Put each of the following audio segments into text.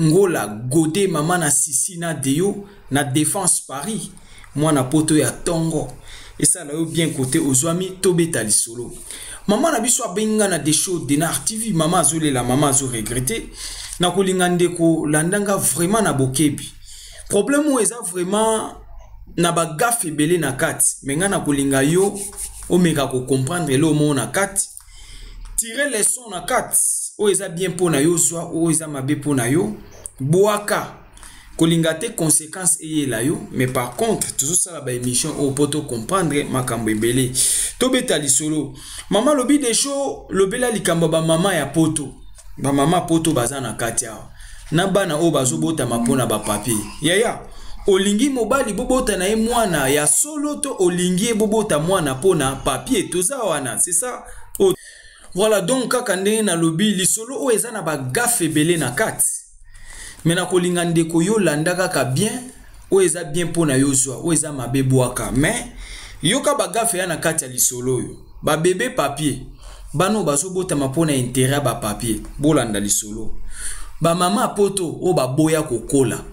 Ngola, Gode, Mama na Sisi na Deo na Defense Paris, mwana poto ya tongo. Esala yo bien kote ozwami tobeta lisolo. Mama na biso abenga na Desho Denar TV, mama azolela, mama azo regretter. Na kolinga ndeko landanga vraiment na bokebi. Problème oyo eza vraiment na ba gaffe ebele na kati. Me nga na kolinga yo omeka ko comprendre eloo moo na kati. tire leson na kati oyo eza bien mpo na yo zwa oyo eza mabe mpo na yo bwaka kolinga te conséquence eyela yo mais par contre tozosala baémission oyo mpo tocomprendre makambo ebele tobeta lisolo mama lobi desho lobela likambo ya bamama ya poto bamama poto baza na kati awa na bana oyo bazobotama mpo na bapapie yaya olingi mobali bobota na ye mwana ya solo to olingi ye bobota mwana mpo na papie toza wana sesa oyo voilà donc kaka ndenge nalobi lisolo oyo eza na bagafe ebele na kati me nakolinga ndeko yo landa kaka bien oyo eza bien mpo na yo zwa oyo eza mabe bwaka me yoka bagafe ya na kati ya lisolo oyo babebe papier bana oyo bazobotama mpo na intere ya bapapier bolanda lisolo bamama poto oyo baboya kokola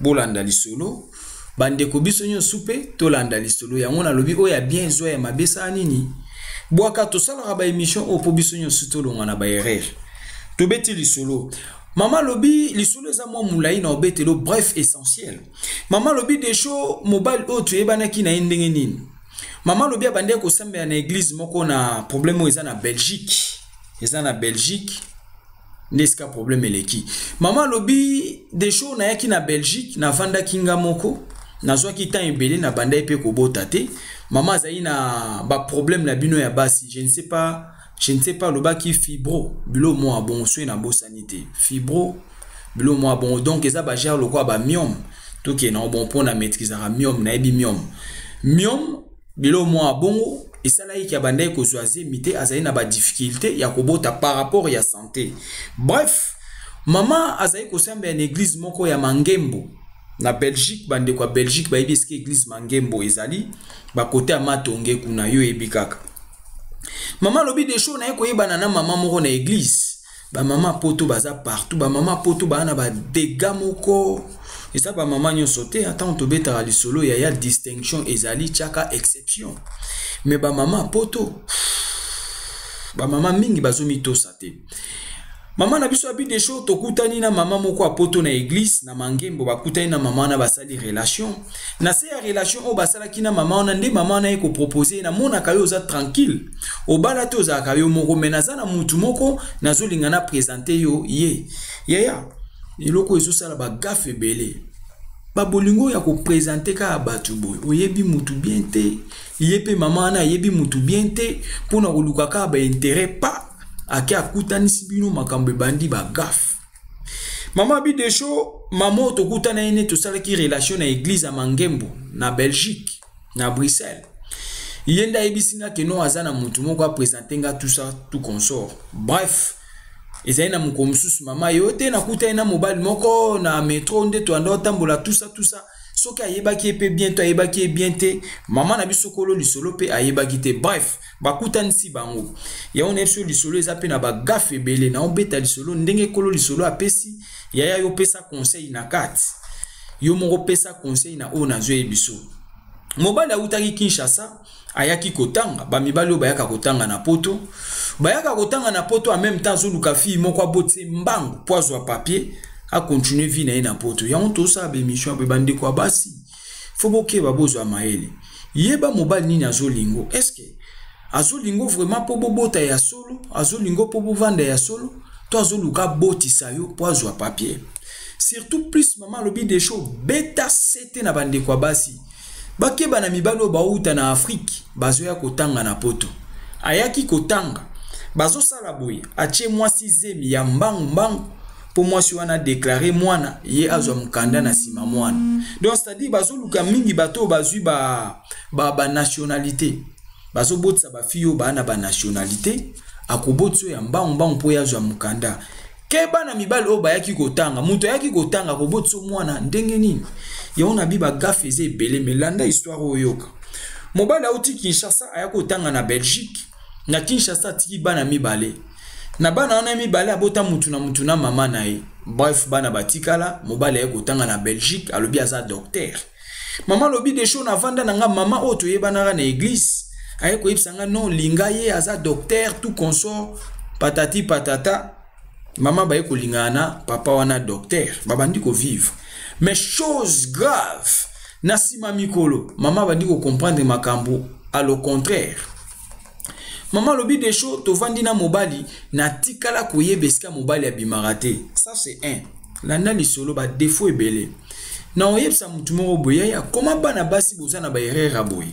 bolanda lisolo bandeko biso nyonso mpe tolanda lisolo yango nalobi oyo ya bien ezwa ya mabe saa nini bwaka tosalaka baémission oyo mpo biso nyonso tolonga na baerreur tobeti lisolo mama alobi lisolo eza mwa molai na obetelo bref essentiel mama alobi desho mobali oyo toyebanaki na ye ndenge nini mama alobi abandaki kosambela na eglize moko na probleme oyo eza na belgique eza na belgique nde esika problème eleki mama alobi de jour nayaki na belgique navandaki nga moko nazwaki temps ebele nabandaki mpe kobota te mama azali na baproblème na bino ya basi je ne sais pas je ne sais pas alobaki fibro bilo mwa bongo soki nabosani te fibro bilo mwa bongo donc eza bagere lokola bamiome tokende yango bon mpo na maîtrisaka miome nayebi miome miome Bilo mwa bongo esalaki ke abandaki kozwa zemi te azali na badifficulte ya kobota par rapport ya sante bref mama azali kosambela na eglize moko ya mangembo na belgique bandeko ya belgique bayebi esika eglize mangembo ezali bakote ya matonge kuna yo oyebi kaka mama alobi desho naye koyebana na mama moko na eglize bamama poto baza partout bamama poto baa na badega moko eza bamama nyonso te ntango tobetaka lisolo ya ya distinction ezali tiaka exception me bamama poto bamama mingi bazomitosa te mama na biso abi desho tokutani na mama moko ya poto na eglise na mangembo bakutani na mama wana basali relation na se ya relation oyo basalaki na mama wana nde mama wana ye kopropose ye namonaka yo oza tranquille obala te ozalaka yo moko me naza na mutu moko nazolinga na presente yo ye yaya eloko ezosala bagafe ebele babolingo ya kopresente kaka bato boye oyebi mutu bien te ye mpe mama wana ayebi mutu bien te mpo na koluka kaka baintere pa ake akutanisi bino makambo ebandi bagafe mama bidesho mama oyo tokutana ye nde tosalaki relation na eglize ya mangembo na belgique na bruxelles ye nde ayebisi nga keno aza na motu moko apresente nga tout ça tout consort bref ezali na mokolo mosusu mama yo te nakuta ye na mobali moko na metro nde toyanda otambola tout ça tout ça soki ayebaki ye mpe bien to ayebaki ye bien te mama na biso kolo lisolo mpe ayebaki te bref bakutanisi bango yango nayebi so lisolo eza mpe na bagafe ebele na obeta lisolo ndenge kolo lisolo apesi yaya yo pesa conseil na kati yo moko pesa conseil na oyo nazwi ye biso mobali awutaki kinshasa ayaki kotanga bamibali oyo bayaka kotanga na poto bayaka kotanga na poto en même temps azoluka fille moko abotise mbangu mpo azwa papier akontinue vie na ye na poto yango tosala baémission ya boye bandeko ya basi faut bokeba bozwa mayele yeba mobali nini azolingo eske azolingo vraiment mpo bobota ya solo azolingo mpo bovanda ya solo to azoluka abotisa yo mpo azwa papier surtout plus mama alobi desho beta sete na bandeko ya basi bakeba na mibali oyo bauta na afrike bazoya kotanga na poto ayaki kotanga bazosala boye atie mwasi zemi ya mbangu mbangu mpo mwasi wana adeklare mwana ye azwa mokanda na nsima mwana donc c'est-à-dire bazoluka mingi bato oyo bazwi banationalité ba, ba bazobotisa bafiyo baa na banationalité akobotisa oyo ya mbangu mbangu mpo ye azwa mokanda keba na mibali oyo bayaki kotanga moto ayaki kotanga akobotisa mwana ndenge nini yango na bi bagafe eza ebele me landa histoire oyoka mobali auti kinshasa aya kotanga na belgique na kinshasa atiki bana mibale na bana wana mibale abota mutu na mutu na mama na ye bref bana batikala mobali aye kotanga na belgique alobi aza docteur mama alobi desho navanda na nga mama oyo toyebanaka na eglise aye koyebisa nga non linga ye aza docteur tout consort patati patata mama baye kolingana na papa wana docteur babandi kovivre mais chose grave na nsima mikolo mama abandi kocomprendre makambo à le contraire mama alobi desho tovandi na mobali natikala koyeba esika mobali abimaka te ça c'est un landa lisolo ba defaut ebele na oyebisa motu moko boye yaya koma bana basi boza na baerreur ya boye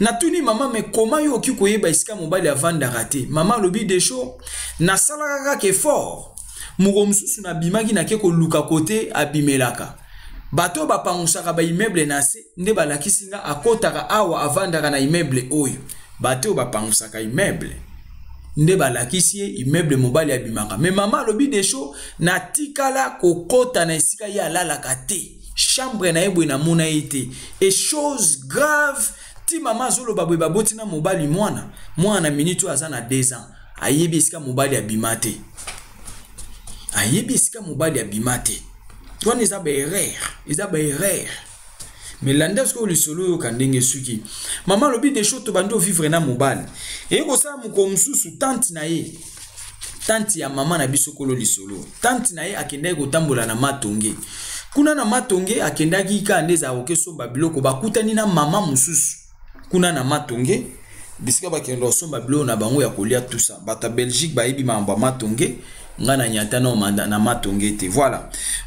natuni mama me koma yo oki koyeba esika mobali avandaka te mama alobi desho nasalaka kaka effort moko mosusu nabimaki nake koluka kote abimelaka bato oyo bapangusaka baimmeuble na se nde balakisi nga akotaka awa avandaka na immeuble oyo bato oyo bapangusaka immeuble nde balakisi ye immeuble mobali abimaka me mama alobi desho natikala kokota na esika ye alalaka te chambre na ye boye namona ye te e chose grave ti mama azoloba boye baboti na mobali mwana mwana na miniti oyo aza na 2 ans ayebi esika mobali abima te ayebi esika mobali abima te wana eza baerreur eza baerreur mais landa sikoyo lisolo oyoka ndenge esuki mama alobi desho tobandi ovivre na mobali eye kosala mokolo mosusu tante na ye tante ya mama na biso kolo lisolo tante na ye akendaki kotambola na matonge kuna na matonge akendaki kaka nde ezala kokesomba biloko bakutani na mama mosusu kuna na matonge bisika bakenda kosomba biloko na bango ya kolia tusa bato ya belgique bayebi makambo ya matonge ngai na nyata na omanda na matonge te voilà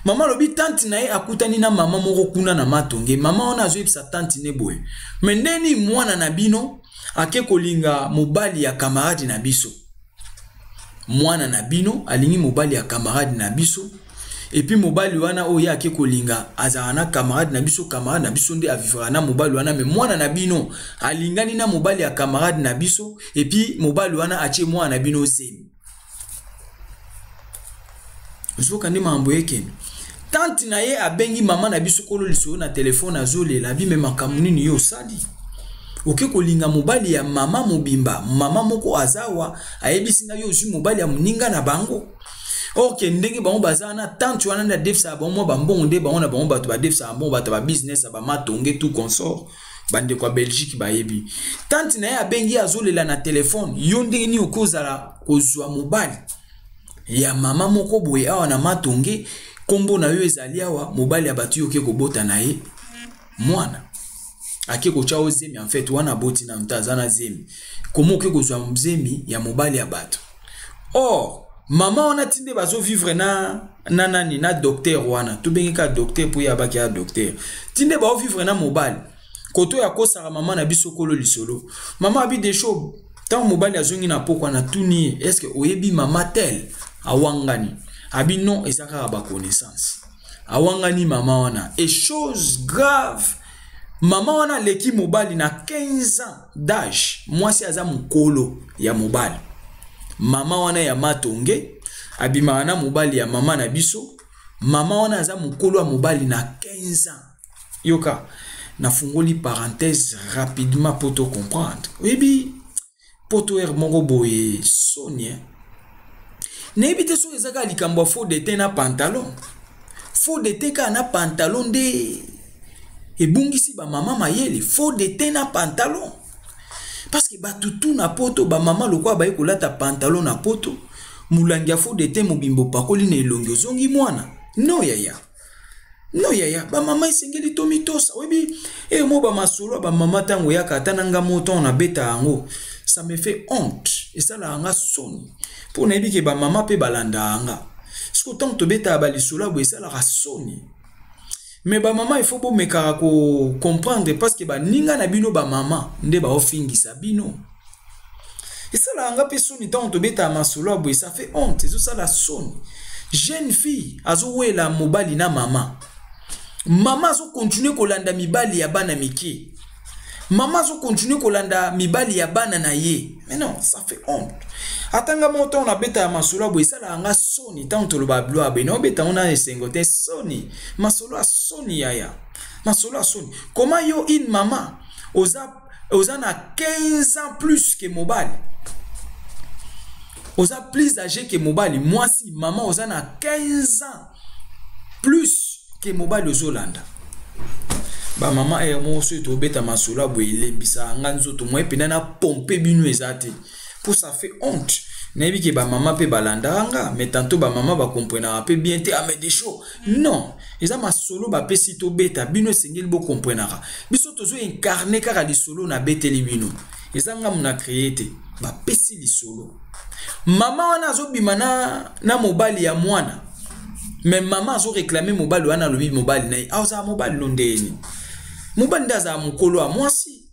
mama alobi tante na ye akutani na mama moko kuna na matonge mama wana azoyebisa tante ne boye me ndeni mwana na bino ake kolinga mobali ya kamarade na biso mwana na bino alingi mobali ya camarade na biso epuis mobali wana oyo ye ake kolinga azalaka na camarade na biso camarade na biso nde avivraka na mobali wana me mwana na bino alingani na mobali ya camarade na biso epuis mobali wana atie mwana na bino zemi nzokande makambo ekende tante na ye abengi mama na biso kolo lisolo na telefone azolela abi me makambo nini yo osali oke kolinga mobali ya mama mobimba mama moko azawa ayebisi ngai yo ozwi mobali ya moninga na bango orke ndenge bango baza wana tante wana nde adefisaka bango mwa bambongo nde bango na bango bato badefisaka mbongo bato ya babusiness ya bamatonge tout consort bandeko ya belgique bayebi tante na ye abengi azolela na telefone yo ndenge nini okozala kozwa mobali ya mama moko boye awa na matonge nkombo na yo ezali awa mobali ya bato yo oke kobota na ye mwana ake kotya yo zemi en fait wana aboti na nta aza na zemi koma oke kozwa zemi ya mobali ya bato or mama wana ti nde bazovivre na na nani na docteur wana tobengika docteur mpo ye abaki ya docteur ti nde baovivre na mobali koto ya kosaka mama na biso kolo lisolo mama abi desho ntango mobali azongi na pokwa na tuni ye eske oyebi mama tel awangani abi non eza kaka baconnaissance awangani mama wana e chose grave mama wana aleki mobali na 15 ans d'age mwasi aza mokolo ya mobali mama wana ya matonge abimaka na mobali ya mama na biso mama wana aza mokolo ya mobali na 15 ans yoka nafungoli parenthèse rapidement mpo to comprendre oyebi poto ere moko boye soni eh? nayebi te soki eza kaka likambo ya faux de te na pantalon faux de te kaka na pantalon nde ebungisi bamama mayele faux de te na pantalon parce que bato tu na poto bamama lokola baye kolata pantalon na poto molangi ya faux de te mobimba opakoli na elongi ozongi mwana no yaya no yaya bamama esengeli tomitosa oyebi e mo bamasolo ya bamama ntango oyaka ata na nga motan nabeta yango ça me fait honte esalaka nga soni mpo nayebi ke bamama mpe balandaka nga siko ntango tobetaka balisolo ya boye esalaka soni me bamama ifo bomekaka kocomprendre parceke baninga na bino bamama nde baofingisa bino esalaka nga mpe soni ntango tobetaka masolo ya boye ça fait honte ezosala soni jeune fille azowela mobali na mama mama azokontinue kolanda mibali ya bana mike mama azokontinue kolanda mibali ya bana na ye mais non ça fait honte ata nga moko ntango nabeta ya masolo ya boye esalaka nga soni ntango tolobaka bilo ya boye naobeta yango na esengo te soni masolo ya soni yaya masolo ya soni koma yo une mama oza oza na 15 ans plus que mobali oza plus âgé que mobali mwasi mama oza na 15 ans plus que mobali ozolanda bamama ere eh, moko soki tobeta masolo ya boye elembisaka nga nzoto moye mpenza na pompe bino eza te mpo ça fait honte nayebi ke bamama mpe balandaka nga mais tanto bamama bakomprenaka mpe bien te amedisho ah, non eza masolo bapesi tobeta bino esengeli bokomprenaka biso tozo incarne kaka lisolo na beteli bino eza ngamu na kreye te bapesi lisolo mama wana azobima na, na mobali ya mwana me mama azoreklame mobali wana alobi mobali na ye azala mobali no ndeyeni mobali nde azala mokolo ya mwasi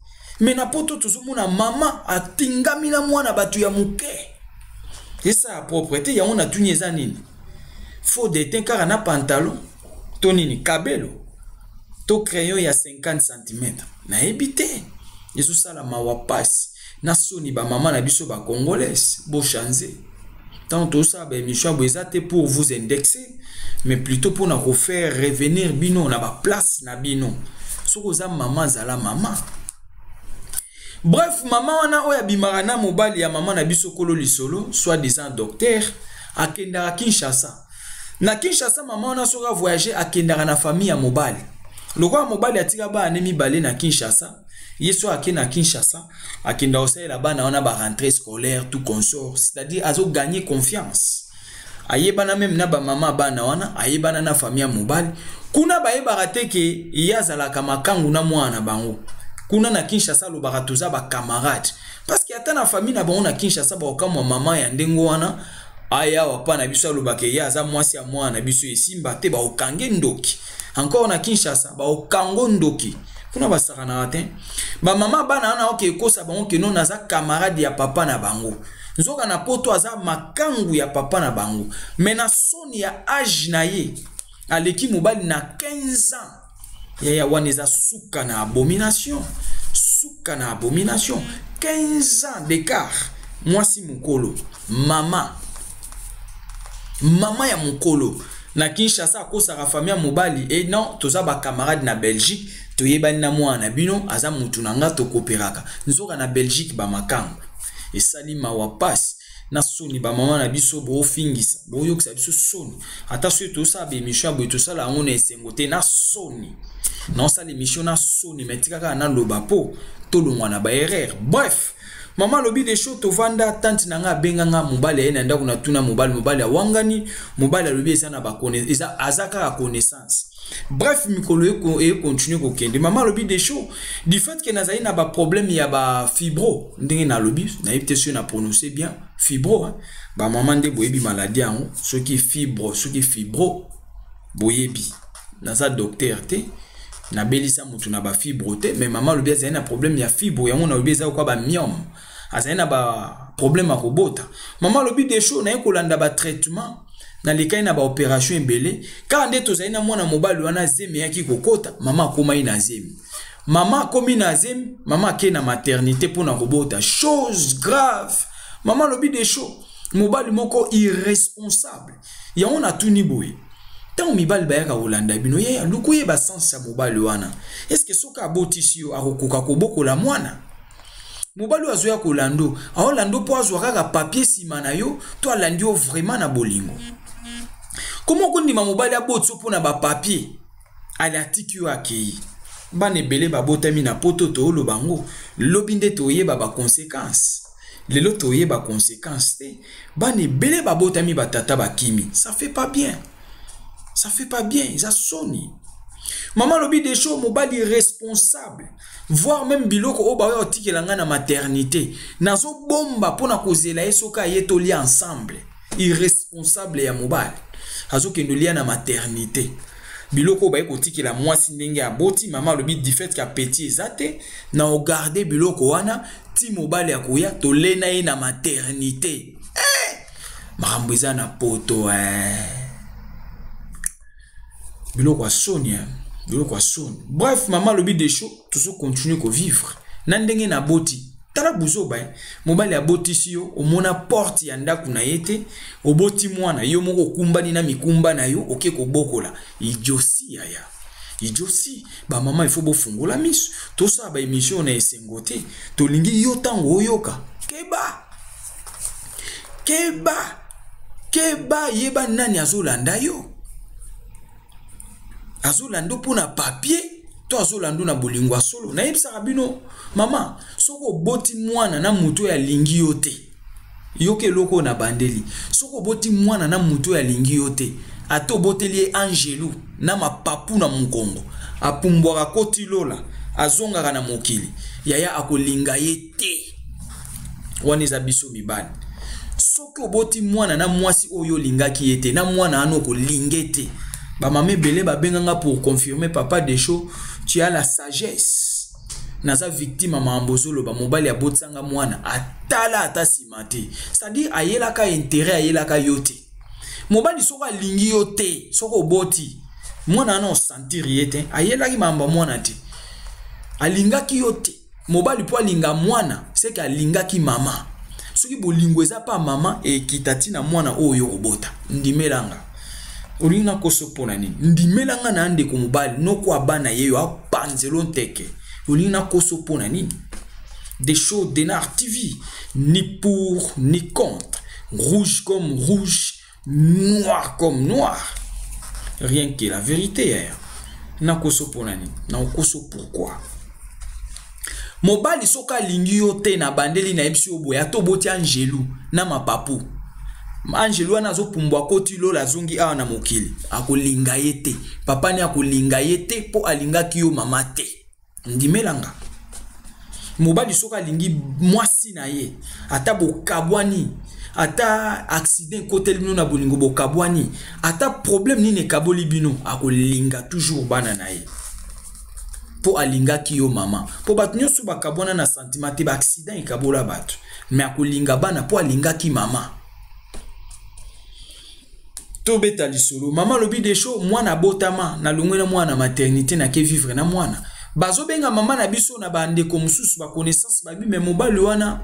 me na poto tozomona mama atingami na mwana bato ya moke esa ya propre te yango natuni eza nini fo detin kaka na pantalon to nini kabelo to crayon ya 50 cm nayebi te ezosala mawa mpasi na soni bamama na biso bacongolais bochanze ntango tozosala baémission ya boye eza te pour vous indexer mais plutôt mpona kofaire revenir bino na baplace na bino soki oza mama zala mama bref mama wana oyo abimaka na mobali ya mama na biso kolo lisolo soit disant docteur akendaka kinshasa na kinshasa mama wana soki avoyage akendaka na famille ya mobali lokola mobali atika bana ne mibale na kinshasa ye so ake na kinshasa akenda kosalela bana wana barentrée scolaire tout consort c'est-à-dire azogagne confiance ayebana meme na bamama bana wana ayebana na famille ya mobali kuna bayebaka te ke ye azalaka makangu na mwana na bango kuna na kinshasa alobaka toza bacamarade parceke ata na famille na bango na kinshasa bakokamwa mama ya ndenge wana aya wapa na biso alobaka ye aza mwasi ya mwana na biso esimba te bakokange ndoki encore na kinshasa baokango ndoki kuna basakanaka te bamama bana wana oke ekosa bango keno naza camarade ya papa na bango nzoka na poto aza makangu ya papa na bango me na soni ya age na ye aleki mobali na 15 ans yaya wana eza suka na abomination suka na abomination 15 ans d'écart mwasi mokolo mama mama ya mokolo na kinshasa akosaka famille ya mobali e non toza bacamarade na belgique toyebani na mwana na bino aza mutu na nga tokoperaka nzoka na belgique bamakango esali mawa mpasi na soni bamama na biso boofingisa boyokisa biso soni ata soki tosala baemission ya boye tosala yango na esengo te na soni naosala emission na soni me tika kaka naloba mpo tolongwa na baerreur bref mama alobi de show tovanda tante na ngai abenga ngai mobali aye na ndako natuna mobali mobali awangani mobali alobi eza na eza aza kaka connaissance bref mikolo ekontinue kokende mama alobi de show du fait ke nazali na baproblème ya bafibro ndenge nalobi nayebi te soki na prononce bien fibro hein? bamama nde boyebi maladi yango soki fibre soki fibro boyebi naza docteur te nabelisa mutu na bafibre te mais mama alobi azali na problème ya fibre yango nalobi eza yoka bamiome azali na baproblème ya kobota mama alobi desho naye kolanda batraitement nalekai na baopération ebele kaka nde tozali na mwana mobali wana zemi eyaki kokota mama akomaki na zemi mama akomi na zemi mama akei na maternité mpo na kobota chose grave mama alobi desho mobali moko irresponsable yango natuni boye ntango mibali bayaka kolanda bino ye aluki oyeba sense ya mobali wana eske soki abotisi yo akokoka kobokola mwana mobali oyo azoya kolando aolando mpo azwa kaka papie nsima na yo to alandi yo vraiment na bolingo koma okondima mobali aboti yo mpo na bapapie ale atiki yo akei bana ebele babotami na poto tooloba yango lobi nde toyeba baconsequence lelo toyeba conséquence te bana ebele babotami batata bakimi ça fait pas bien ça fait pas bien eza soni mama alobi desho mobali responsable voir même biloko oyo baoya kotikela ngai na maternité nazobomba mpo na kozela ye soki aye tolia ensemble responsable ya mobali azokende olia na maternité biloko oyo baye kotikela mwasi ndenge aboti mama alobi difet ka peti eza te na ogarde biloko wana ti mobali akoya tolena ye na maternité eh! makambo eza na poto eh! biloko ya soni hein. biloko ya soni bref mama alobi desho tozo continue kovivre na ndenge na boti tala buzoba hein. mobali abotisi yo omona porte ya ndako na ye te oboti mwana yo moko okumbani na mikumba na yo oke kobokola idiosi yaya idiosi bamama ifo bofungola miso tosala baemission na esengo te tolingi yo ntango oyoka keba keba keba yeba nani azolanda yo azolanda mpo na papier to azolanda na bolingo ya solo nayebisaka bino mama soki oboti mwana na moto oyo alingi yo te yoka eloko oyo nabandeli soki oboti mwana na moto oyo alingi yo te ata oboteli ye angelu na mapapu na mokongo apumbwaka koti lola azongaka na mokili yaya akolinga ye te wana eza biso mibali soki oboti mwana na mwasi oyo olingaki ye te na mwana wana okolinge te bamama ebele babenganga pour confirme papa desho tu as la sagesse naza victime ya makambo ozoloba mobali abotisanga mwana atala ata nsima te c'est-à-dire ayelaka intérêt ayelaka yo te mobali soki alingi yo te soki oboti mwana wana osentir ye te ayelaki makambo ya mwana te alingaki yo te mobali mpo alinga mwana seke alingaki mama soki bolingo eza mpa mama ekita ntina mwana oyo yo kobota ndimelanga olingi nakoso mpo na nini ndimelanga na ndeko mobali noko abana ye yo apanzelo nteke olingi nakoso mpo na nini des shows denar tv ni pour ni contre rouge comme rouge noir comme noir rien que la vérité yaya nakoso mpo na nini nakokoso pourquoi mobali soki alingi yo te na bandeli nayebisi yo boye ata oboti angelu na mapapu angelu wana azopumbwa akoti lola azongi awa na mokili akolinga ye te papa ni akolinga ye te mpo alingaki yo mama te ndimela nga mobali soki alingi mwasi na ye ata bokabwani ata accident ekoteli bino na bolingo bokabwani ata problème nini ekaboli bino akolinga toujours bana na ye mpo alingaki yo mama mpo bato nyonso bakabwana na sentiment te baaccident ekabola bato me akolinga bana mpo alingaki mama tobeta lisolo mama alobi desho mwana abotama nalongwe na mwana na maternité nake vivre na mwana bazobenga mama na biso na bandeko mosusu baconnaissance babi me mobali wana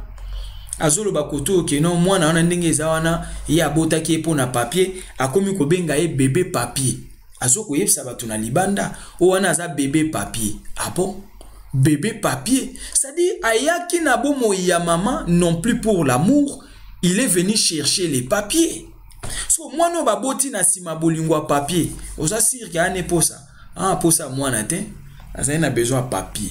azoloba koto oke no mwana wana ndenge eza wana ye abotaki ye mpo na papier akomi kobenga ye bebe papier azokoyebisa bato na libanda o wana aza bebe papier apo ah bebe papier c'est-à-dire ayaki na bomoi ya mama non plus pour l'amour il est venu chercher les papiers so mwana oyo baboti na nsima bolingo ya papier oza sire ke ane posa aa ah, posa mwana te azali na besoin ya papier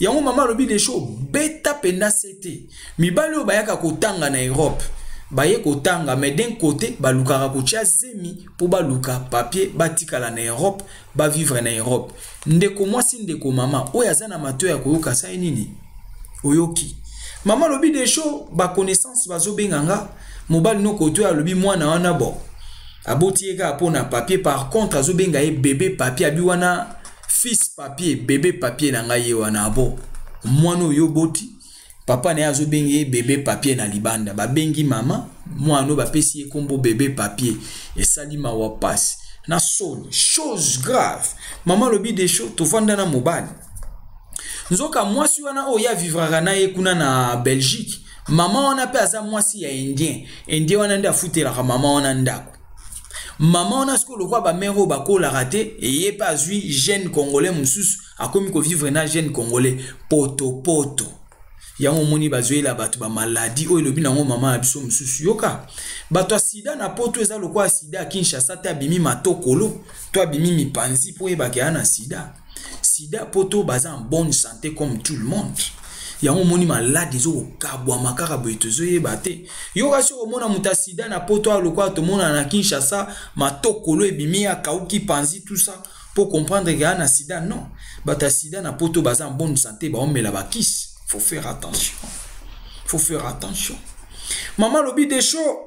yango mama alobi desho beta mpenza se te mibali oyo bayaka kotanga na europe baye kotanga mais d'un côté balukaka kotya zemi mpo baluka papier batikala na europe ba vivre na Europe ndeko mwasi ndeko mama oyo aza na mato ya koyoka sai nini oyoki mama lobi de show ba connaissance bazobenga nga mobali noko oyo alobi mwana wana bon aboti ye kaka mpo na papier par contre azobenga ye bebe papier abi wana fils papier bebe papier na ngai ye wana abo ah mwana oyo oboti papa na ye azobengi ye bebe papier na libanda babengi mama mwana oyo bapesi ye nkombo bebe papier esali mawa mpasi na soni chose grave mama alobi desho tovanda na mobali nzoka mwasi wana oyo ye avivraka na ye kuna na belgique mama wana mpe aza mwasi ya indien indien wana nde afutelaka mama wana ndako mama wana sikoyo lokola bamere oyo bakolaka te eye mpe azwi jeune congolais mosusu akomi ko vivre na jeune congolais poto poto yango omoni bazoyela bato bamaladi oyo elobi nango mama na biso mosusu yoka bato ya sida na poto eza lokola sida ya kinshasa te abimi matokolo to abimi mipanzi mpo oyebaka ya na sida sida poto baza en bonne santé comme tout le monde yango omoni maladi ezokokabwama kaka boye tozoyeba te yoka soki omona moto ya sida na poto ayo lokola tomona na kinshasa matokolo ebimi akauki panzi tusa pour comprendre que a na sida non bato ya sida na poto baza en bonne santé baomela bakisi faut faire attention faut faire attention mama alobi de chaud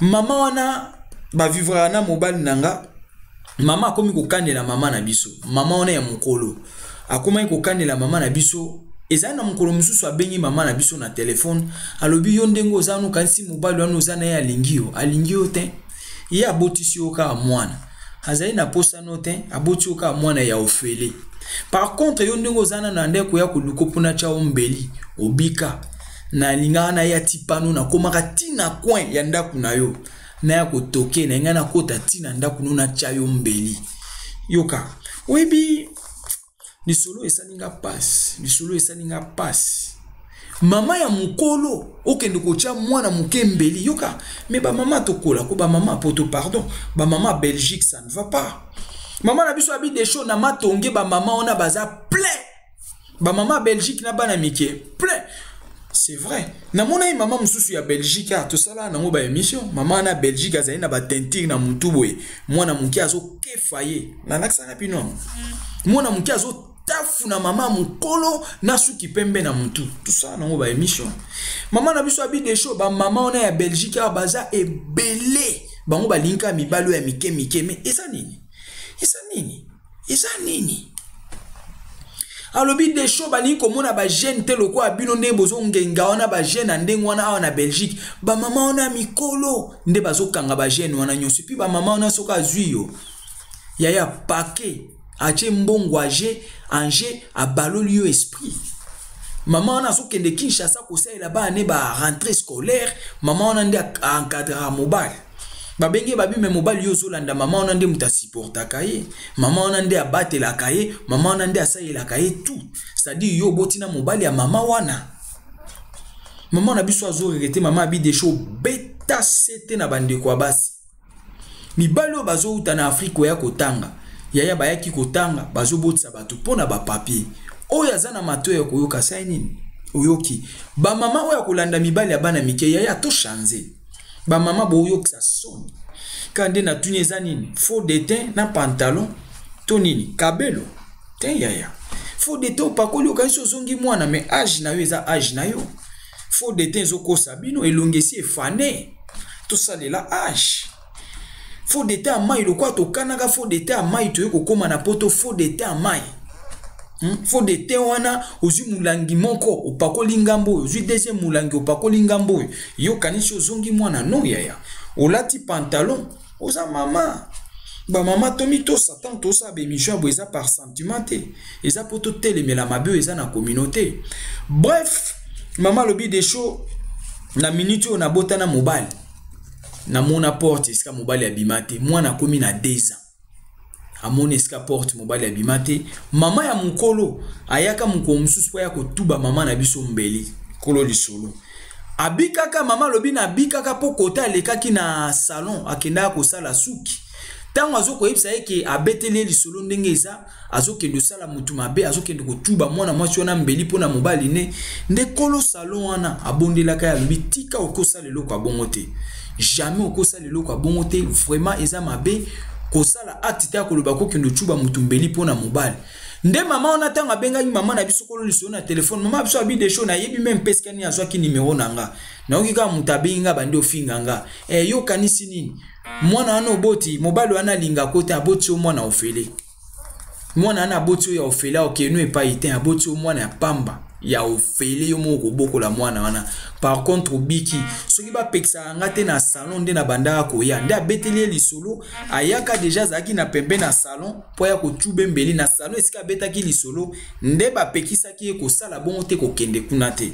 mama wana bavivraka na mobali na nga mama akomi kokanela mama na biso mama wana ya mokolo akomaki kokanela mama na biso ezali na mokolo mosusu abengi mama na biso na telefone alobi yo ndenge oza nokanisi mobali wana oza na ye alingi yo alingi yo te ye abotisi yo kaka mwana azali na posa no te aboti yo kaka mwana ya ofele par contre yo ndenge oza nano ande koya koluka mpona atya yo mbeli obika nalingaka naya tipano nakomaka ti na coin ya ndako na yo naya kotoke na ngai nakota ti na ndako no natya yo mbeli yoka oyebi lisolo esali nga pasi lisolo esali nga pasi mama ya mokolo okende kotya mwana moke mbeli yoka me bamama tokola ko bamama poto pardon bamama belgique ça ne va pas mama na biso abi desho na matonge bamama wana baza plein bamama belgique na bana mike plein c'est vrai namonaki mama mosusu ya belgique a ah, tosala nango baémission mama wana belgique azali na batentire na motu boye mwana moke azo kefa ye nalakisaka bino mwana moke azotafuna mama mokolo na suki pembe na motu tosala nango baémission mama na biso abi desho bamama wana ya belgique awa baza ebele bango balingi kaka mibali oyo ya mike mike me eza nini eza nini eza nini alobi desho balingi komona bagene te lokola bino ndenge bozongenga wana bagene na ndenge wana awa na belgique bamama wana ya mikolo nde bazokanga bagene wana nyonso epuis bamama wana soki azwi yo yaya pake atie mbongo age ange abaloli yo esprit mama wana azokende kinshasa kosalela bana ne barentre scolaire mama wana nde aencadrera mobali babengi ye babi me mobali yo ozolanda mama wana nde moto asupportaka ye mama wana nde abatelaka ye mama wana nde asalelaka ye tout cestadire yo oboti na mobali ya mama wana mama na biso azoregrete mama abi desho obeta sete na bandeko ya basi mibali oyo bazowuta na afrika oya kotanga yaya bayaki kotanga bazobotisa bato mpo na bapapie oyo aza na mato ya koyoka sai nini oyoki bamama oyo akolanda mibali ya bana mike yaya to change bamama boyokisa soni kaka nde natuni eza nini faux de teint na pantalon to nini kabelo te yaya faux de teint opakoli okanisi ozongi mwana me age na yo eza age na yo faux de teint ezokosa bino elongi esi efane tosalela age faux de teint ya mai lokola tokanaka faux de teint ya mai toye kokóma na poto faux de teint ya mai Hmm? fo de te wana ozwi molangi moko opakoli ngambo oyo ozwi deuxième molangi opakoli ngambo oyo yo okanisi ozongi mwana no yaya olati pantalon oza mama bamama tomitosa ntango tosala baemission ya boye eza par sentiment te eza mpo totelemela mabe oyo eza na communauté bref mama alobi desho na miniti oyo nabota na mobali namona porte esika mobali abima te mwana akomi na 2 ans amoni esika porte mobali abima te mama ya mokolo ayaka mokolo mosusu mpo aya kotuba mama na biso mbeli kolo lisolo abikaka mama alobi na abikaka mpo kota alekaki na salon akendaka kosala suki ntango azokoyebisa ye ke abeteli ye lisolo ndenge eza azokende osala motu mabe azokende kotuba mwana mwasi wana mbeli mpo na mobali ne nde kolo salon wana abondelaka ye alobi tika okosala eloko ya bongo te jamais okosala eloko ya bongo te vraiment eza mabe kosala acte te ya koloba kokende otuba motu mbeli mpo na mobali nde mama wana ntango abengaki mama na biso kolo lisolo na telefone mama biso abi desho nayebi meme mpesika nini azwaki nimero na nga nayoki kaka moto abengi nga bande ofinga nga e, eh, yo okanisi nini mwana wana oboti mobali wana alinga ko te aboti yo mwana ofele mwana wana aboti yo ya ofele aokenu epai te aboti yo mwana ya pamba ya ofele yo moko kobokola mwana wana par contre obiki soki bapekisaka nga te na salon nde nabandaka koya nde abeteli ye lisolo ayaka deja azalaki na pembe na salon mpo aya kotube mbeli na salon esika abetaki lisolo nde bapekisa ezalaki ye kosala bongo te kokende kuna te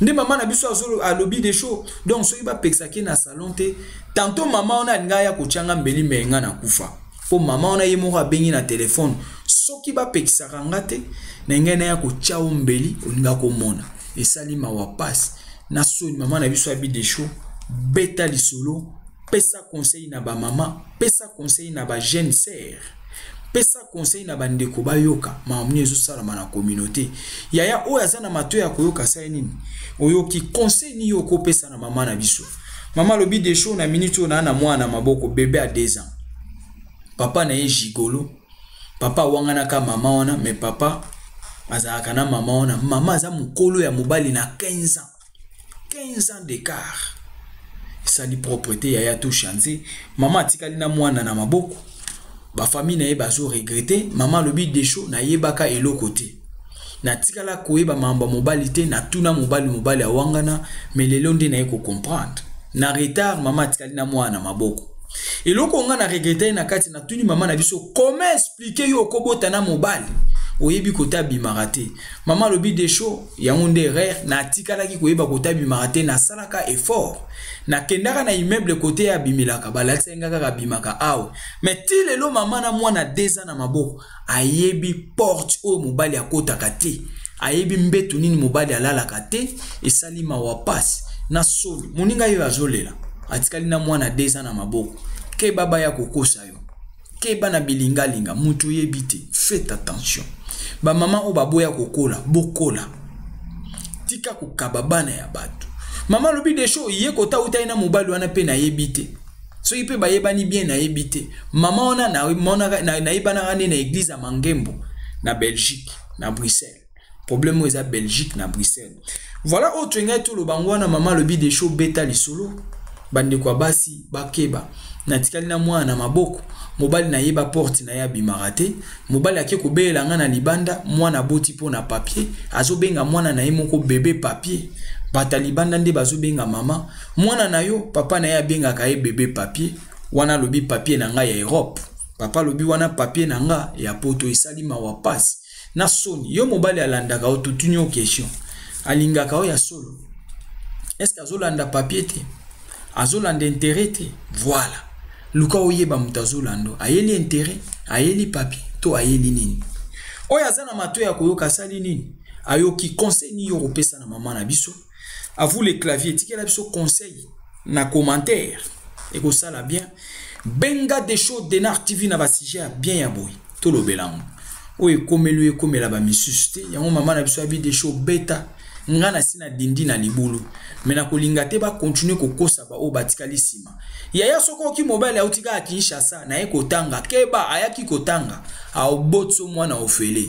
nde mama na biso alobi de chaud donc soki bapekisaki ye na salon te tanto mama wana alinga aya kotya nga mbeli mei nga na kufa mpo mama wana ye moko abengi na telefone soki bapekisaka nga te na ngai naya kotya o mbeli olinga komona esali mawa mpasi na soni mama na biso abi de chaud beta lisolo pesa conseil na bamama pesa conseil na bajeune sere pesa conseil na bandeko bayoka makambo nini ezosalama na communauté yaya oyo aza na mato ya koyoka sai nini oyoki conseil nini okopesa na mama na biso mama alobi desho na minute oyo naa na mwana maboko bebe ya 2 ans papa na ye gigolo papa awanganaka mama wana me papa azalaka na mama wana mama aza mokolo ya mobali na 15 ans 15 ans d'écart esali propreté ya yato chanze mama atikali na mwana na maboko bafamille na ye bazo regrete mama alobi desho nayebaka eloko te natikala koyeba makambo ya mobali te natuna mobali mobali awangana me lelo nde naye kocomprendre na retard mama atikali na mwana na maboko eloko nga na regrete ye na kati natuni mama na biso koma explike yo okobota na mobali oyebi kota abimaka te mama alobi desho yango nde rare natikalaki koyeba kote abimaka te nasalaka effort nakendaka na immeuble kote ye abimelaka balakisaki nga kaka abimaka awa me ti lelo mama na mwana deza na maboko ayebi porte oyo mobali akotaka te ayebi mbetu nini mobali alalaka te esali mawa pasi na soni moninga yo azolela atikali na mwana deza na maboko kebaba ya kokosa yo keba na bilingalinga moto oyebi te fait attention bamama oyo baboya kokola bokola tika kokaba bana ya bato mama alobi desho ye kota uta ye na mobali wana mpe nayebi te soki mpe bayebani bien nayebi te mama wana nayebanaka nde na eglize ya mangembo na belgique na bruxelles problème oyo eza belgique na bruxelles voilà oyo toyengai toloba yango wana mama alobi desho obeta lisolo bandeko ya basi bakeba natikali na mwana na maboko mobali na ye baporte na ye abimaka te mobali ake kobelela ngai na libanda mwana aboti mpo na papier azobenga mwana na ye moko bebe papier bato ya libanda nde bazobenga mama mwana na yo papa na ye abengaka ye bebe papier wana alobi papier na ngai ya europe papa alobi wana papier na ngai ya poto esali mawa pasi na soni yo mobali alandaka yo totuni yo question alingaka yo ya solo est ce que azolanda papier te azolanda intérêt te voilà luka oyeba moto azolando ayeli intérêt ayeli papier to ayeli nini oyo aza na mato ya koyoka asali nini ayoki conseil nini yo kopesa na mama na biso à vous les claviers tikela biso conseil na commentaire ekosala bien benga des choses denar tv na basujet ya bien ya boye tolobela yango oyo ekomeli oyo ekomela bamisusu te yango mama na biso abi des choses beta nga nasi na dindi na libulu me nakolinga te bakontinue kokosa baoyo batikali nsima yaya soki oki mobali auti kaka kinshasa naye kotanga keba ayaki kotanga aobotso mwana ofele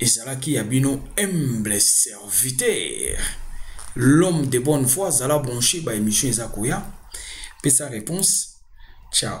ezalaki ya bino humble serviteur l'homme de bonne foi zala branche ba émission eza koya pesa réponse ciao